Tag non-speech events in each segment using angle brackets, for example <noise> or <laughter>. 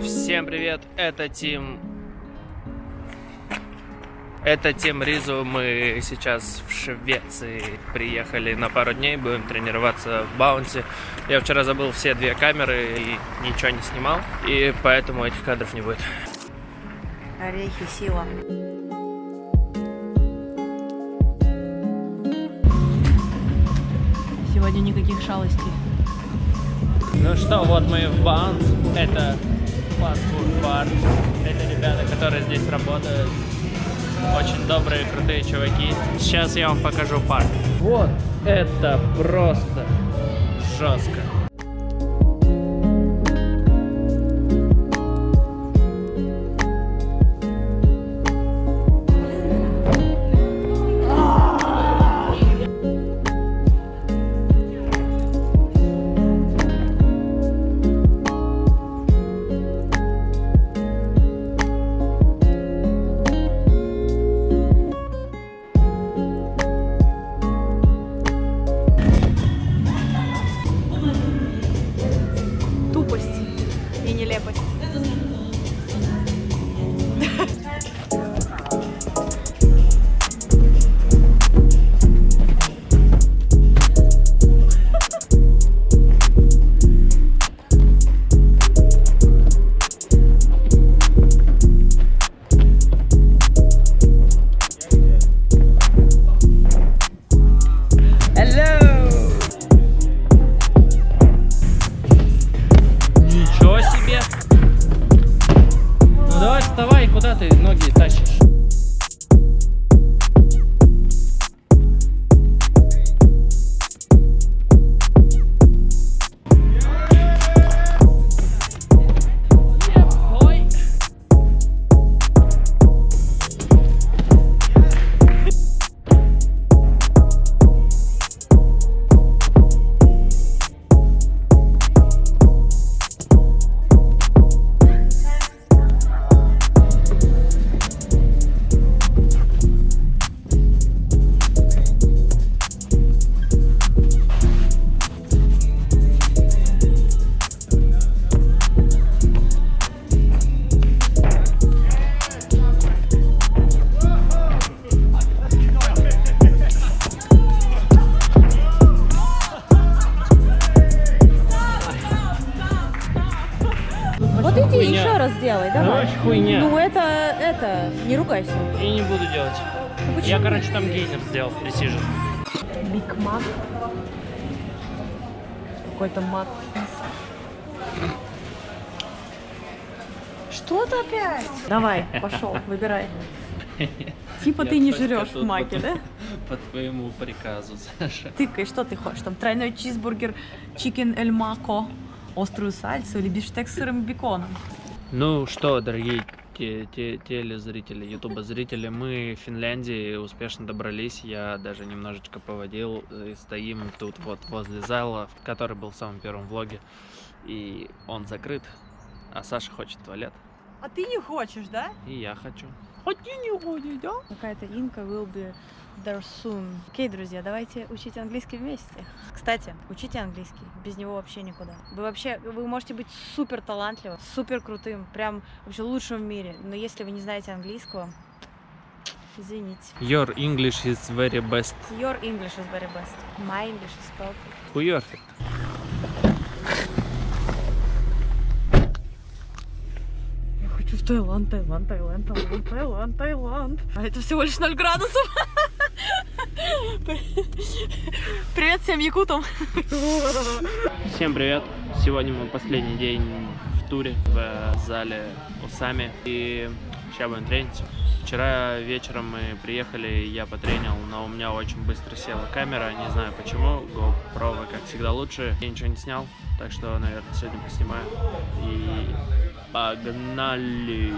Всем привет, это Тим. Это Тим Ризу. Мы сейчас в Швеции приехали на пару дней, будем тренироваться в Баунсе. Я вчера забыл все две камеры и ничего не снимал, и поэтому этих кадров не будет. Орехи, сила. Сегодня никаких шалостей. Ну что, вот мы в Баунс. Это фастфуд-бар. Это ребята, которые здесь работают. Очень добрые, крутые чуваки. Сейчас я вам покажу парк. Вот это просто жестко. Иди Хуйня. еще раз делай, давай. Короче, хуйня. Ну это, это, не ругайся. И не буду делать. Я, короче, там гейнер сделал Precision. Биг Мак. Какой-то мак. Что ты опять? Давай, пошел, <laughs> выбирай. Типа ты не жрешь в маке, да? <laughs> По твоему приказу, Саша. Тыкай, что ты хочешь? Там тройной чизбургер, чикен эль мако, острую сальсу или бифштекс с сыром и беконом. Ну что, дорогие те- те- телезрители, ютуба зрители, мы в Финляндии успешно добрались. Я даже немножечко поводил. и Стоим тут вот возле зала, который был в самом первом влоге. И он закрыт. А Саша хочет туалет. А ты не хочешь, да? И я хочу. Ты не хочешь, да? Какая-то инка will be there soon. Окей, друзья, давайте учить английский вместе. Кстати, учите английский. Без него вообще никуда. Вы вообще, вы можете быть супер талантливым, супер крутым, прям вообще лучшим в мире. Но если вы не знаете английского, извините. Your English is very best. Your English is very best. My English is perfect. Хуёрфик. Я хочу в Таиланд, Таиланд, Таиланд, Таиланд, Таиланд, Таиланд. А это всего лишь 0 градусов. Привет всем якутам. Всем привет! Сегодня мы последний день в туре в зале Усами и сейчас будем тренить. Вчера вечером мы приехали, я потренил, но у меня очень быстро села камера, не знаю почему. GoPro, как всегда, лучше. Я ничего не снял, так что, наверное, сегодня поснимаю. И погнали!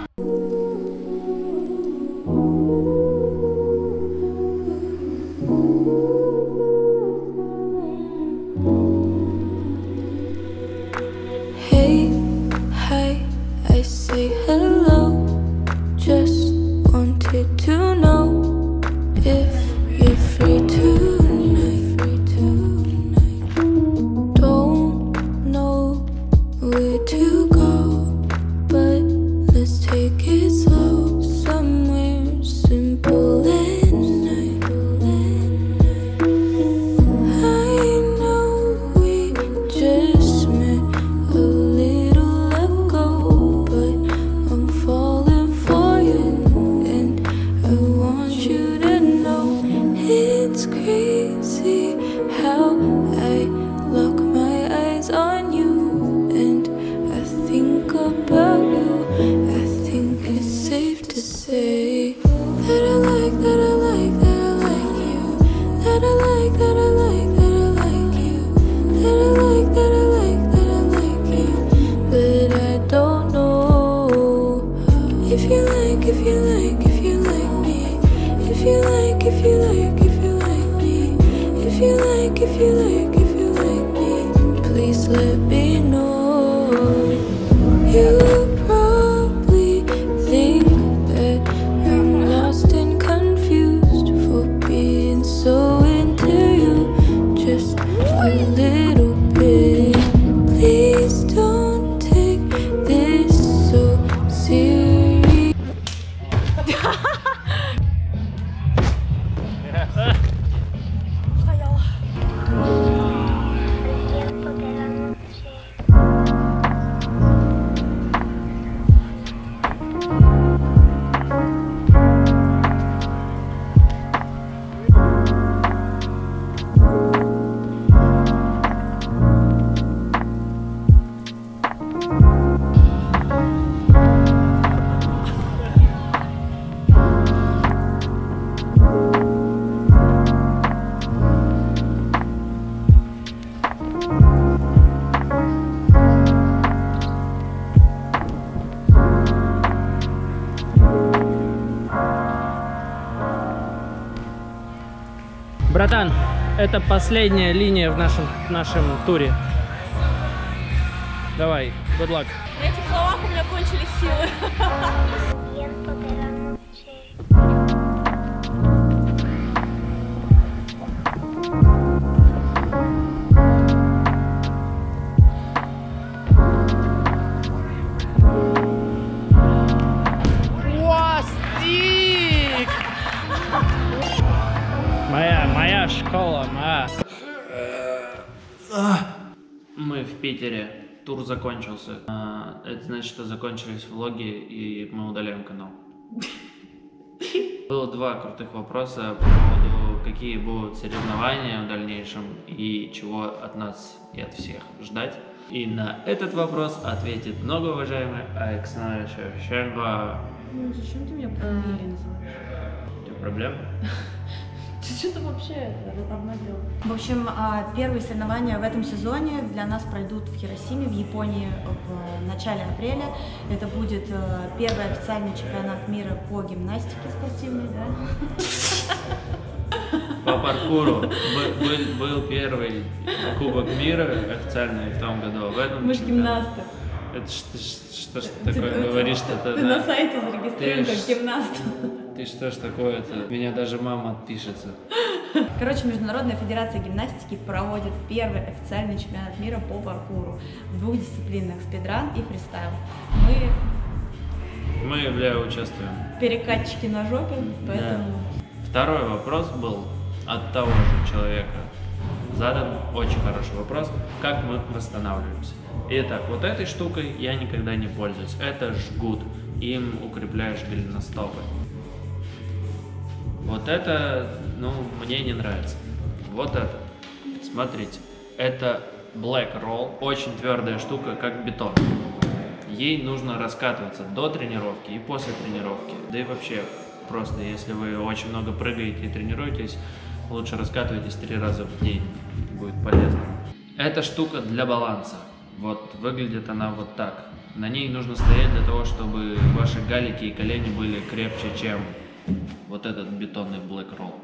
Братан, это последняя линия в нашем, в нашем туре. Давай, good luck. На этих словах у меня кончились силы. Мы в Питере. Тур закончился. А, Это значит, что закончились влоги, и мы удаляем канал. Было два крутых вопроса по поводу, какие будут соревнования в дальнейшем и чего от нас и от всех ждать. И на этот вопрос ответит многоуважаемый Александр Шевченко. Ну, зачем ты меня фамилией называешь? У тебя <laughs> проблемы? Ты что-то вообще обнаглел. В общем, а, первые соревнования в этом сезоне для нас пройдут в Хиросиме, в Японии в начале апреля. Это будет э, первый официальный чемпионат мира по гимнастике спортивной, да? По паркуру Бы- был, был первый Кубок мира официальный в том году. а В этом Мы ж чемпионате- гимнасты. Это что, что, ж ты такое это- говоришь, что это Ты да. на сайте зарегистрирован Ты как гимнаст. Ты что ж такое-то? Меня даже мама отпишется. Короче, Международная федерация гимнастики проводит первый официальный чемпионат мира по паркуру в двух дисциплинах – спидран и фристайл. Мы Мы, бля, участвуем. перекатчики на жопе, поэтому... Второй вопрос был от того же человека. Задан очень хороший вопрос, как мы восстанавливаемся. Итак, вот этой штукой я никогда не пользуюсь. Это жгут. Им укрепляешь голеностопы. Вот это, ну, мне не нравится. Вот это. Смотрите, это Black Roll. Очень твердая штука, как бетон. Ей нужно раскатываться до тренировки и после тренировки. Да и вообще, просто если вы очень много прыгаете и тренируетесь, лучше раскатывайтесь три раза в день. Будет полезно. Эта штука для баланса. Вот выглядит она вот так. На ней нужно стоять для того, чтобы ваши галики и колени были крепче, чем вот этот бетонный Black Roll.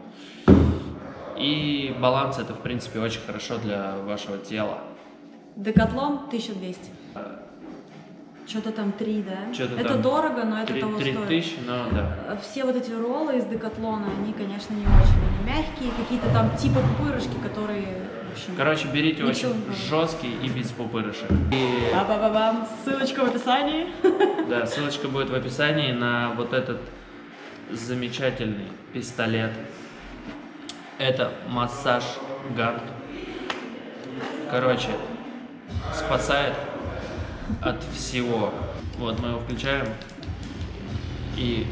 И баланс это, в принципе, очень хорошо для вашего тела. Декатлон 1200. Что-то там 3, да? Чё-то это там дорого, но это того три стоит. тысячи, но да. А Все вот эти роллы из Декатлона, они, конечно, не очень. Они мягкие, какие-то там типа пупырышки, которые, общем... Короче, берите очень надо. жесткий и без пупырышек. И Ба-ба-ба-бам, ссылочка в описании. да, ссылочка будет в описании на вот этот замечательный пистолет. Это массаж гант. Короче, спасает от всего. Вот мы его включаем и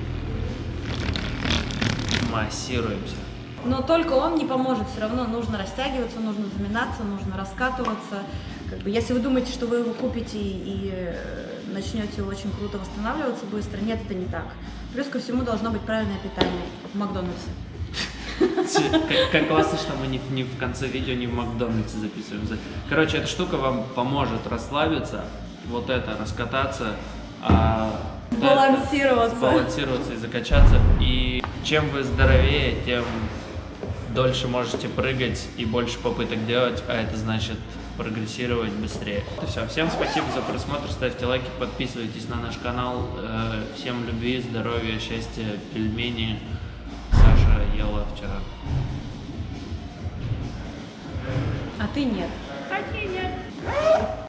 массируемся. Но только он не поможет, все равно нужно растягиваться, нужно заминаться, нужно раскатываться. Как бы, если вы думаете, что вы его купите и э, начнете очень круто восстанавливаться быстро, нет, это не так. Плюс ко всему должно быть правильное питание в Макдональдсе. Как, как классно, что мы не, в- не в конце видео, не в Макдональдсе записываем. За- Короче, эта штука вам поможет расслабиться, вот это, раскататься, а Балансироваться. сбалансироваться и закачаться. И чем вы здоровее, тем дольше можете прыгать и больше попыток делать, а это значит прогрессировать быстрее. Это все. Всем спасибо за просмотр, ставьте лайки, подписывайтесь на наш канал. Э, Всем любви, здоровья, счастья, пельмени. Саша ела вчера. А ты нет.